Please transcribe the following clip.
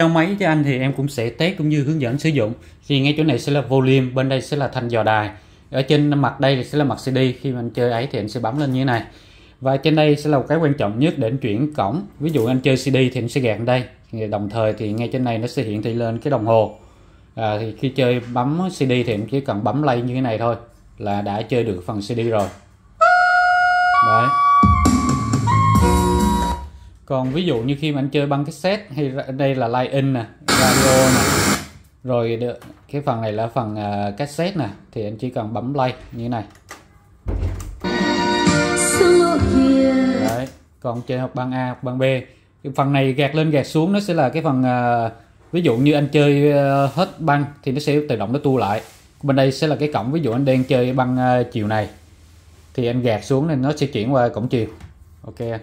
Theo máy cho anh thì em cũng sẽ test cũng như hướng dẫn sử dụng. Thì ngay chỗ này sẽ là volume bên đây sẽ là thanh dò đài. Ở trên mặt đây sẽ là mặt CD khi mình chơi ấy thì anh sẽ bấm lên như thế này. Và trên đây sẽ là một cái quan trọng nhất để anh chuyển cổng. Ví dụ anh chơi CD thì anh sẽ gạt đây. Đồng thời thì ngay trên này nó sẽ hiển thị lên cái đồng hồ. À, thì khi chơi bấm CD thì anh chỉ cần bấm play như thế này thôi là đã chơi được phần CD rồi. Đấy còn ví dụ như khi mà anh chơi băng cassette hay đây là line in nè radio nè rồi cái phần này là phần uh, cassette nè thì anh chỉ cần bấm play như thế này. Đấy còn chơi học băng A học băng B. Cái phần này gạt lên gạt xuống nó sẽ là cái phần uh, ví dụ như anh chơi uh, hết băng thì nó sẽ tự động nó tu lại. Bên đây sẽ là cái cổng ví dụ anh đang chơi băng uh, chiều này thì anh gạt xuống nên nó sẽ chuyển qua cổng chiều. Ok